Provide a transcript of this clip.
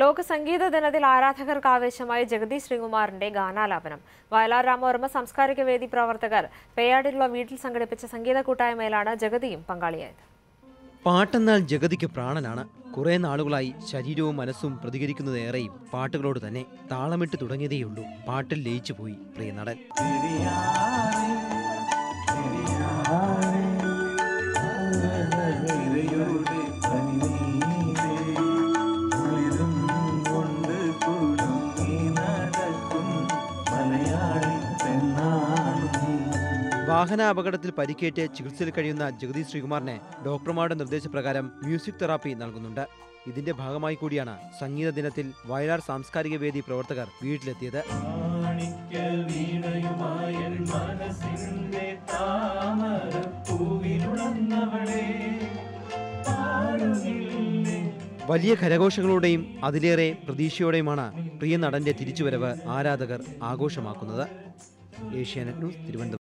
ലോക സംഗീത ദിനത്തിൽ ആരാധകർക്ക് ആവേശമായ ജഗതി ശ്രീകുമാറിന്റെ ഗാനാലാപനം. വയലാർ രാമവർമ്മ സാംസ്കാരിക വേദി പ്രവർത്തകർ പേയാടിലുള്ള വീട്ടിൽ സംഘടിപ്പിച്ച സംഗീത കൂട്ടായ്മയിലാണ് ജഗതിയും പങ്കാളിയായത്. പാട്ടെന്നാൽ ജഗതിക്ക് പ്രാണനാണ്. കുറെ നാളുകളായി ശരീരവും മനസ്സും പ്രതികരിക്കുന്നതേറെയും പാട്ടുകളോട് തന്നെ താളമിട്ട് തുടങ്ങിയതേയുള്ളൂ. പാട്ടിൽ ലയിച്ചുപോയി പ്രിയ നടൻ. വാഹന അപകടത്തിൽ പരിക്കേറ്റ് ചികിത്സയിൽ കഴിയുന്ന ജഗതി ശ്രീകുമാറിനെ ഡോക്ടർമാരുടെ നിർദ്ദേശപ്രകാരം മ്യൂസിക് തെറാപ്പി നൽകുന്നുണ്ട്. ഇതിന്റെ ഭാഗമായി കൂടിയാണ് സംഗീത ദിനത്തിൽ വയലാർ സാംസ്കാരിക വേദി പ്രവർത്തകർ വീട്ടിലെത്തിയത്. വലിയ കരഘോഷങ്ങളോടെയും അതിലേറെ പ്രതീക്ഷയോടെയുമാണ് പ്രിയ നടന്റെ തിരിച്ചുവരവ് ആരാധകർ ആഘോഷമാക്കുന്നത്. ഏഷ്യാനെറ്റ് ന്യൂസ് തിരുവനന്തപുരം.